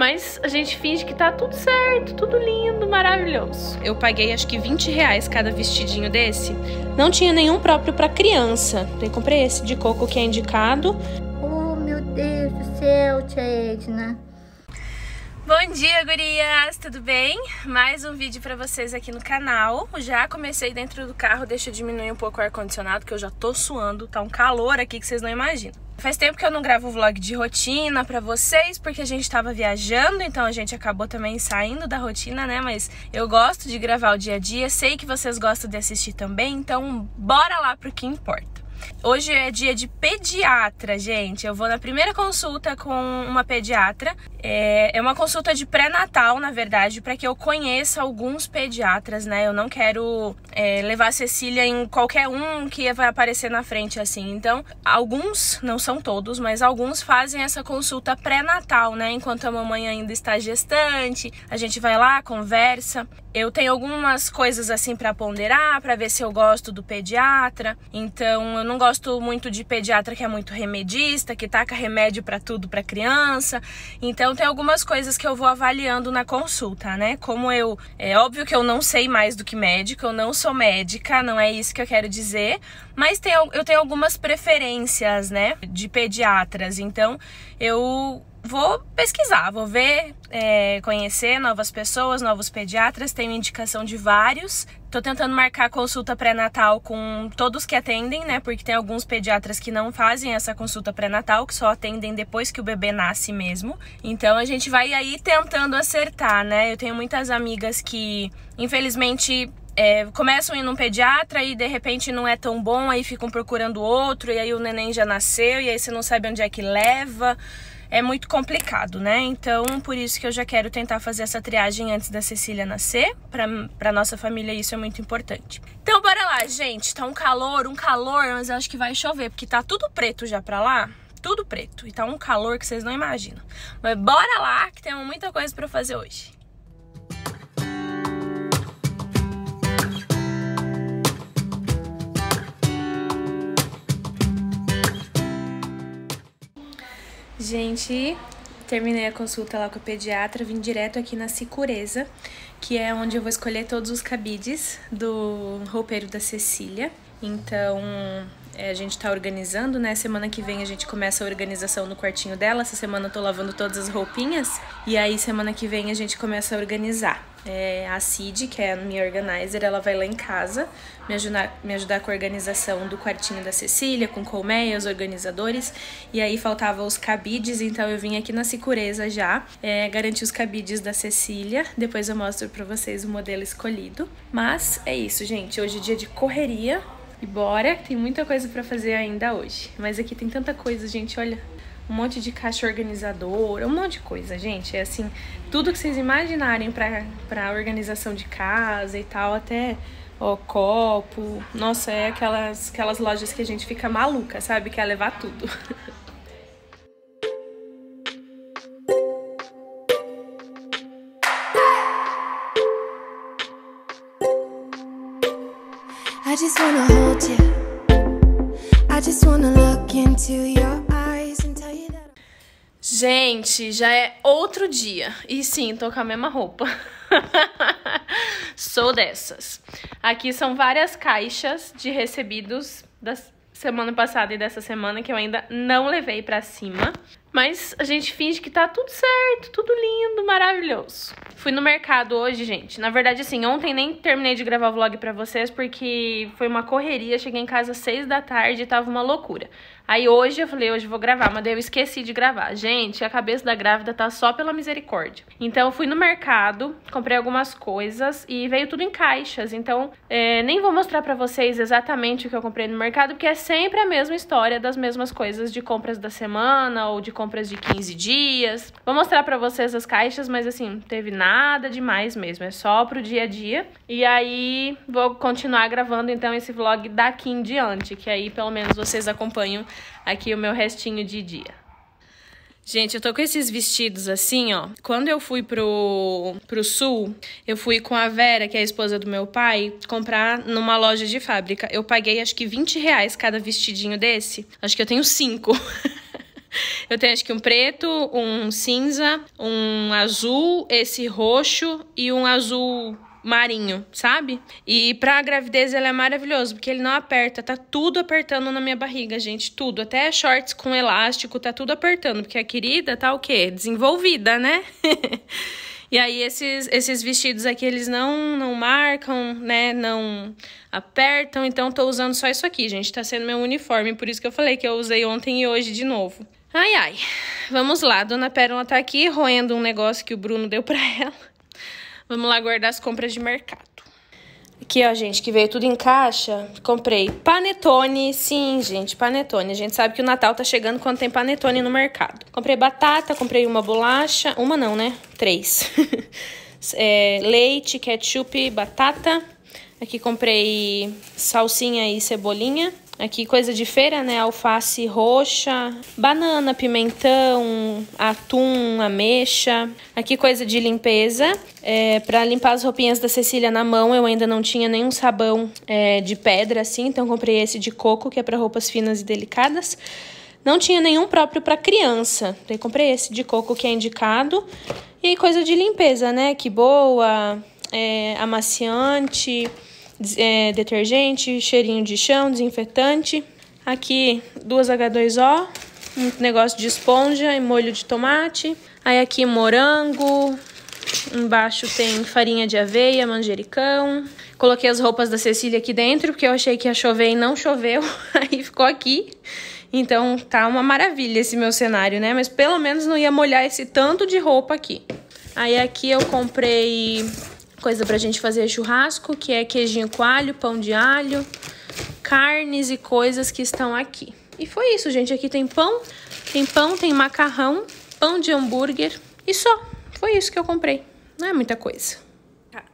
Mas a gente finge que tá tudo certo, tudo lindo, maravilhoso. Eu paguei acho que 20 reais cada vestidinho desse. Não tinha nenhum próprio para criança. Eu comprei esse de coco que é indicado. Oh, meu Deus do céu, tia Edna. Bom dia, gurias! Tudo bem? Mais um vídeo para vocês aqui no canal. Já comecei dentro do carro, deixa eu diminuir um pouco o ar-condicionado, que eu já tô suando. Tá um calor aqui que vocês não imaginam. Faz tempo que eu não gravo vlog de rotina pra vocês, porque a gente tava viajando, então a gente acabou também saindo da rotina, né? Mas eu gosto de gravar o dia a dia, sei que vocês gostam de assistir também, então bora lá pro que importa. Hoje é dia de pediatra, gente. Eu vou na primeira consulta com uma pediatra. É, é uma consulta de pré-natal, na verdade, para que eu conheça alguns pediatras, né? Eu não quero é, levar a Cecília em qualquer um que vai aparecer na frente, assim. Então, alguns, não são todos, mas alguns fazem essa consulta pré-natal, né? Enquanto a mamãe ainda está gestante, a gente vai lá, conversa. Eu tenho algumas coisas assim para ponderar, para ver se eu gosto do pediatra. Então, eu não gosto muito de pediatra que é muito remedista, que taca remédio para tudo para criança. Então, tem algumas coisas que eu vou avaliando na consulta, né? Como eu, é óbvio que eu não sei mais do que médico, eu não sou médica, não é isso que eu quero dizer, mas tem, eu tenho algumas preferências, né, de pediatras. Então, eu vou pesquisar, vou ver, é, conhecer novas pessoas, novos pediatras. Tenho indicação de vários. Tô tentando marcar consulta pré-natal com todos que atendem, né? Porque tem alguns pediatras que não fazem essa consulta pré-natal, que só atendem depois que o bebê nasce mesmo. Então a gente vai aí tentando acertar, né? Eu tenho muitas amigas que, infelizmente, é, começam ir num pediatra e de repente não é tão bom, aí ficam procurando outro, e aí o neném já nasceu, e aí você não sabe onde é que leva é muito complicado, né? Então, por isso que eu já quero tentar fazer essa triagem antes da Cecília nascer. Pra, pra nossa família isso é muito importante. Então, bora lá, gente. Tá um calor, um calor, mas eu acho que vai chover, porque tá tudo preto já pra lá. Tudo preto. E tá um calor que vocês não imaginam. Mas bora lá, que tem muita coisa pra fazer hoje. Gente, terminei a consulta lá com a pediatra, vim direto aqui na Sicureza, que é onde eu vou escolher todos os cabides do roupeiro da Cecília. Então, é, a gente tá organizando, né? Semana que vem a gente começa a organização no quartinho dela. Essa semana eu tô lavando todas as roupinhas. E aí, semana que vem a gente começa a organizar. É, a Cid, que é a minha organizer, ela vai lá em casa me ajudar, me ajudar com a organização do quartinho da Cecília, com colmeia, os organizadores. E aí faltava os cabides, então eu vim aqui na Sicureza já é, garantir os cabides da Cecília. Depois eu mostro pra vocês o modelo escolhido. Mas é isso, gente. Hoje é dia de correria. E bora, tem muita coisa para fazer ainda hoje. Mas aqui tem tanta coisa, gente, olha. Um monte de caixa organizadora, um monte de coisa, gente. É assim, tudo que vocês imaginarem para pra organização de casa e tal, até ó, copo. Nossa, é aquelas, aquelas lojas que a gente fica maluca, sabe? Quer levar tudo. Gente, já é outro dia. E sim, tô com a mesma roupa. Sou dessas. Aqui são várias caixas de recebidos da semana passada e dessa semana que eu ainda não levei para cima. Mas a gente finge que tá tudo certo, tudo lindo, maravilhoso. Fui no mercado hoje, gente. Na verdade, assim, ontem nem terminei de gravar o vlog pra vocês porque foi uma correria. Cheguei em casa às seis da tarde e tava uma loucura. Aí hoje eu falei, hoje eu vou gravar, mas daí eu esqueci de gravar. Gente, a cabeça da grávida tá só pela misericórdia. Então eu fui no mercado, comprei algumas coisas e veio tudo em caixas. Então é, nem vou mostrar pra vocês exatamente o que eu comprei no mercado, porque é sempre a mesma história das mesmas coisas de compras da semana ou de compras de 15 dias. Vou mostrar pra vocês as caixas, mas assim, não teve nada demais mesmo. É só pro dia a dia. E aí vou continuar gravando então esse vlog daqui em diante, que aí pelo menos vocês acompanham aqui o meu restinho de dia. Gente, eu tô com esses vestidos assim, ó. Quando eu fui pro, pro sul, eu fui com a Vera, que é a esposa do meu pai, comprar numa loja de fábrica. Eu paguei acho que 20 reais cada vestidinho desse. Acho que eu tenho cinco. Eu tenho acho que um preto, um cinza, um azul, esse roxo e um azul marinho, sabe? E pra gravidez ele é maravilhoso, porque ele não aperta, tá tudo apertando na minha barriga, gente, tudo, até shorts com elástico, tá tudo apertando, porque a querida tá o quê? Desenvolvida, né? e aí esses, esses vestidos aqui, eles não, não marcam, né, não apertam, então tô usando só isso aqui, gente, tá sendo meu uniforme, por isso que eu falei que eu usei ontem e hoje de novo. Ai, ai, vamos lá, Dona Pérola tá aqui roendo um negócio que o Bruno deu pra ela. Vamos lá guardar as compras de mercado. Aqui, ó, gente, que veio tudo em caixa. Comprei panetone. Sim, gente, panetone. A gente sabe que o Natal tá chegando quando tem panetone no mercado. Comprei batata, comprei uma bolacha. Uma não, né? Três. é, leite, ketchup, batata. Aqui comprei salsinha e cebolinha. Aqui coisa de feira, né? Alface roxa, banana, pimentão, atum, ameixa. Aqui coisa de limpeza. É, para limpar as roupinhas da Cecília na mão, eu ainda não tinha nenhum sabão é, de pedra assim, então comprei esse de coco, que é para roupas finas e delicadas. Não tinha nenhum próprio para criança. Daí comprei esse de coco que é indicado. E coisa de limpeza, né? Que boa, é, amaciante é, detergente, cheirinho de chão, desinfetante. Aqui duas H2O, um negócio de esponja e molho de tomate. Aí aqui morango, embaixo tem farinha de aveia, manjericão. Coloquei as roupas da Cecília aqui dentro, porque eu achei que ia chover e não choveu. Aí ficou aqui. Então tá uma maravilha esse meu cenário, né? Mas pelo menos não ia molhar esse tanto de roupa aqui. Aí aqui eu comprei coisa pra gente fazer churrasco, que é queijinho coalho, pão de alho, carnes e coisas que estão aqui. E foi isso, gente. Aqui tem pão, tem pão, tem macarrão, pão de hambúrguer e só. Foi isso que eu comprei. Não é muita coisa. Tá.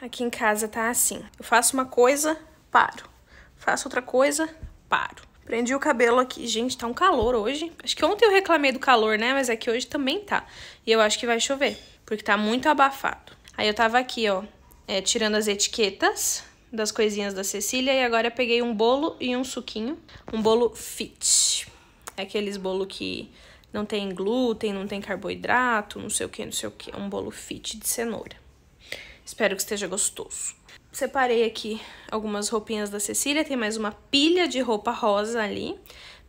Aqui em casa tá assim. Eu faço uma coisa, paro. Faço outra coisa, paro. Prendi o cabelo aqui. Gente, tá um calor hoje. Acho que ontem eu reclamei do calor, né? Mas aqui hoje também tá. E eu acho que vai chover, porque tá muito abafado. Aí eu tava aqui, ó, é, tirando as etiquetas das coisinhas da Cecília e agora peguei um bolo e um suquinho. Um bolo fit. É aqueles bolo que não tem glúten, não tem carboidrato, não sei o que, não sei o que. É um bolo fit de cenoura. Espero que esteja gostoso. Separei aqui algumas roupinhas da Cecília, tem mais uma pilha de roupa rosa ali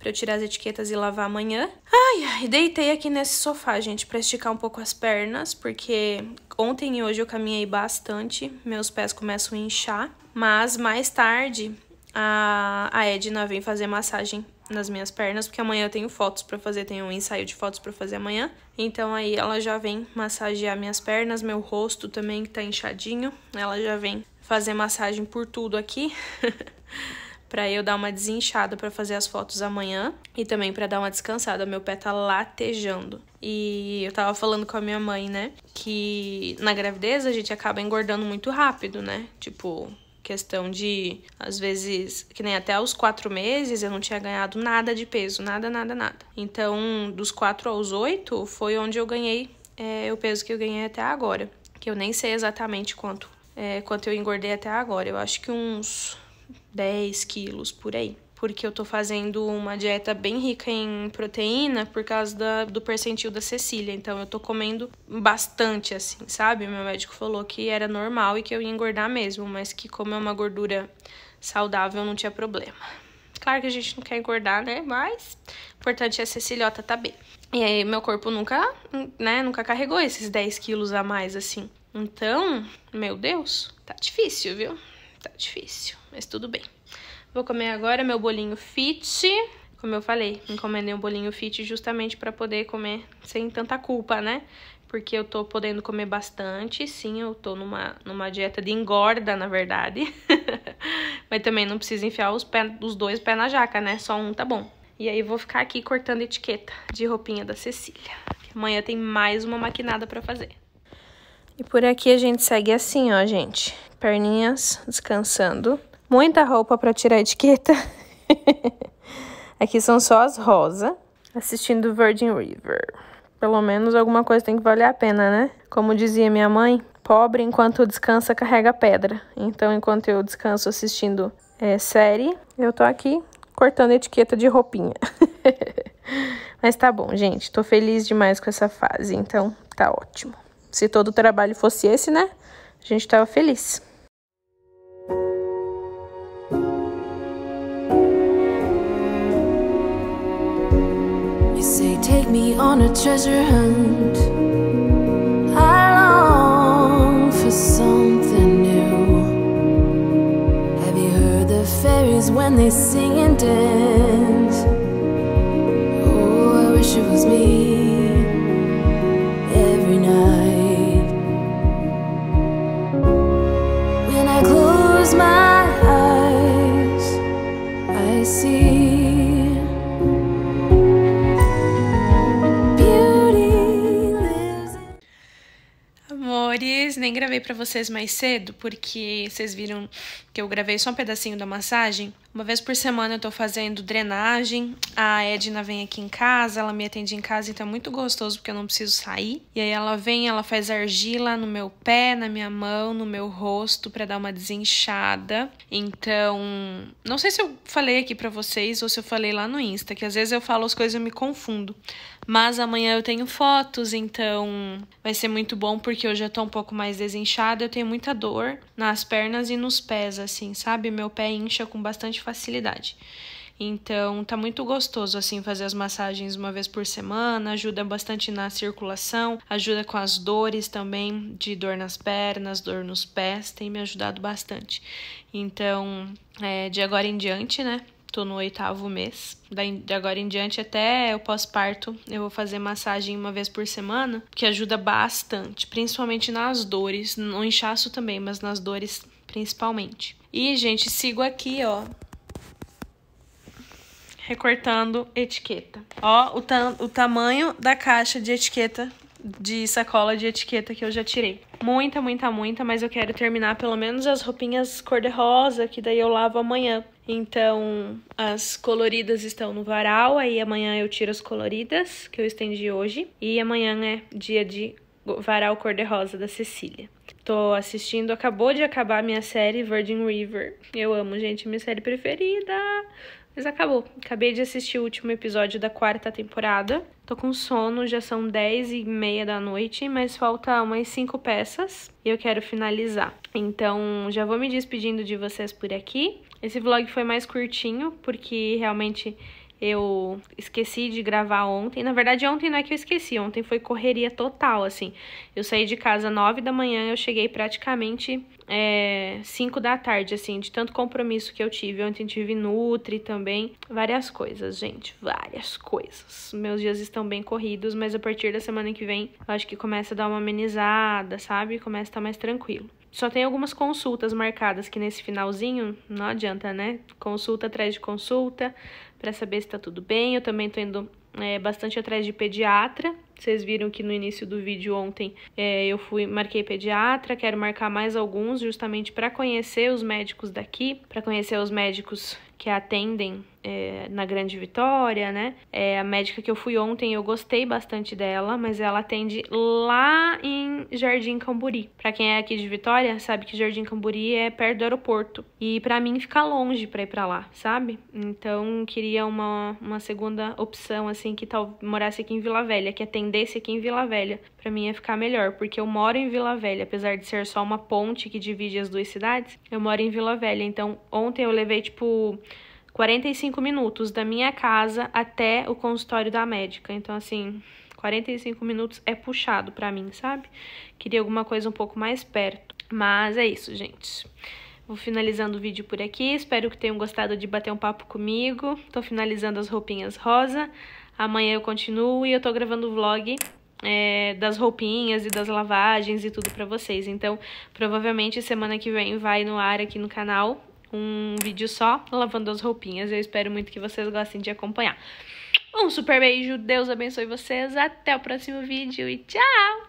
para eu tirar as etiquetas e lavar amanhã. Ai, ai, deitei aqui nesse sofá, gente, para esticar um pouco as pernas, porque ontem e hoje eu caminhei bastante, meus pés começam a inchar, mas mais tarde a, a Edna vem fazer massagem nas minhas pernas, porque amanhã eu tenho fotos para fazer, tenho um ensaio de fotos para fazer amanhã. Então aí ela já vem massagear minhas pernas, meu rosto também que tá inchadinho. Ela já vem fazer massagem por tudo aqui. para eu dar uma desinchada para fazer as fotos amanhã e também para dar uma descansada. Meu pé tá latejando. E eu tava falando com a minha mãe, né, que na gravidez a gente acaba engordando muito rápido, né? Tipo, questão de, às vezes, que nem até os quatro meses eu não tinha ganhado nada de peso, nada, nada, nada. Então, dos quatro aos oito foi onde eu ganhei é, o peso que eu ganhei até agora. Que eu nem sei exatamente quanto, é, quanto eu engordei até agora. Eu acho que uns 10 quilos por aí. Porque eu tô fazendo uma dieta bem rica em proteína por causa da, do percentil da Cecília. Então eu tô comendo bastante, assim, sabe? Meu médico falou que era normal e que eu ia engordar mesmo, mas que como é uma gordura saudável, não tinha problema. Claro que a gente não quer engordar, né? Mas o importante é a Ceciliota tá bem. E aí meu corpo nunca, né, nunca carregou esses 10 quilos a mais, assim. Então, meu Deus, tá difícil, viu? Tá difícil, mas tudo bem. Vou comer agora meu bolinho fit. Como eu falei, encomendei um bolinho fit justamente para poder comer sem tanta culpa, né? Porque eu tô podendo comer bastante. Sim, eu tô numa, numa dieta de engorda, na verdade. mas também não precisa enfiar os, pés, os dois pés na jaca, né? Só um tá bom. E aí vou ficar aqui cortando etiqueta de roupinha da Cecília. Amanhã tem mais uma maquinada para fazer. E por aqui a gente segue assim, ó, gente. Perninhas descansando. Muita roupa para tirar a etiqueta. aqui são só as rosa. Assistindo Virgin River. Pelo menos alguma coisa tem que valer a pena, né? Como dizia minha mãe, pobre enquanto descansa carrega pedra. Então, enquanto eu descanso assistindo é, série, eu tô aqui cortando etiqueta de roupinha. Mas tá bom, gente. Tô feliz demais com essa fase, então tá ótimo. Se todo o trabalho fosse esse, né? A gente tava feliz. You say take me on a treasure hunt. I long for something new. Have you heard the fairies when they sing and dance? Amores, nem gravei pra vocês mais cedo, porque vocês viram que eu gravei só um pedacinho da massagem. Uma vez por semana eu tô fazendo drenagem. A Edna vem aqui em casa, ela me atende em casa, então é muito gostoso porque eu não preciso sair. E aí ela vem, ela faz argila no meu pé, na minha mão, no meu rosto pra dar uma desinchada. Então, não sei se eu falei aqui pra vocês ou se eu falei lá no Insta, que às vezes eu falo as coisas e eu me confundo. Mas amanhã eu tenho fotos, então vai ser muito bom porque eu já tô um pouco mais desinchada. Eu tenho muita dor nas pernas e nos pés, assim, sabe? Meu pé incha com bastante facilidade. Então tá muito gostoso assim fazer as massagens uma vez por semana, ajuda bastante na circulação, ajuda com as dores também, de dor nas pernas, dor nos pés, tem me ajudado bastante. Então, é, de agora em diante, né? Tô no oitavo mês. De agora em diante, até o pós-parto, eu vou fazer massagem uma vez por semana, que ajuda bastante, principalmente nas dores, no inchaço também, mas nas dores principalmente. E, gente, sigo aqui, ó, recortando etiqueta. Ó, o, ta o tamanho da caixa de etiqueta, de sacola de etiqueta que eu já tirei. Muita, muita, muita, mas eu quero terminar pelo menos as roupinhas cor-de-rosa, que daí eu lavo amanhã. Então, as coloridas estão no varal, aí amanhã eu tiro as coloridas, que eu estendi hoje. E amanhã é dia de varal cor-de-rosa da Cecília. Tô assistindo, acabou de acabar minha série Virgin River. Eu amo, gente, minha série preferida. Mas acabou. Acabei de assistir o último episódio da quarta temporada. Tô com sono, já são 10 e meia da noite, mas falta umas 5 peças e eu quero finalizar. Então, já vou me despedindo de vocês por aqui. Esse vlog foi mais curtinho, porque realmente eu esqueci de gravar ontem. Na verdade, ontem não é que eu esqueci, ontem foi correria total, assim. Eu saí de casa nove da manhã, eu cheguei praticamente é, 5 da tarde, assim, de tanto compromisso que eu tive. Ontem tive Nutri também, várias coisas, gente, várias coisas. Meus dias estão bem corridos, mas a partir da semana que vem, eu acho que começa a dar uma amenizada, sabe? Começa a estar mais tranquilo. Só tem algumas consultas marcadas que nesse finalzinho não adianta, né? Consulta atrás de consulta para saber se tá tudo bem. Eu também tô indo é, bastante atrás de pediatra. Vocês viram que no início do vídeo ontem é, eu fui marquei pediatra, quero marcar mais alguns justamente para conhecer os médicos daqui, para conhecer os médicos que atendem é, na Grande Vitória, né? É, a médica que eu fui ontem, eu gostei bastante dela, mas ela atende lá em Jardim Camburi. Para quem é aqui de Vitória, sabe que Jardim Camburi é perto do aeroporto. E para mim fica longe para ir para lá, sabe? Então queria uma, uma segunda opção, assim, que tal morasse aqui em Vila Velha, que atendesse aqui em Vila Velha. Para mim ia ficar melhor, porque eu moro em Vila Velha, apesar de ser só uma ponte que divide as duas cidades, eu moro em Vila Velha. Então ontem eu levei, tipo 45 minutos da minha casa até o consultório da médica. Então, assim, 45 minutos é puxado pra mim, sabe? Queria alguma coisa um pouco mais perto. Mas é isso, gente. Vou finalizando o vídeo por aqui. Espero que tenham gostado de bater um papo comigo. Tô finalizando as roupinhas rosa. Amanhã eu continuo e eu tô gravando o vlog é, das roupinhas e das lavagens e tudo pra vocês. Então, provavelmente semana que vem vai no ar aqui no canal um vídeo só lavando as roupinhas. Eu espero muito que vocês gostem de acompanhar. Um super beijo, Deus abençoe vocês, até o próximo vídeo e tchau!